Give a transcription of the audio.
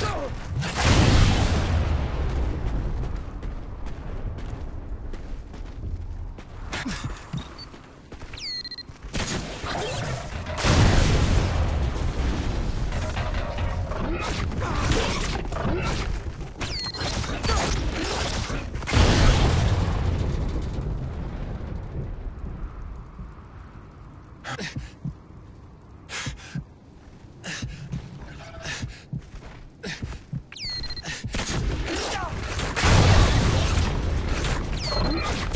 you Oh!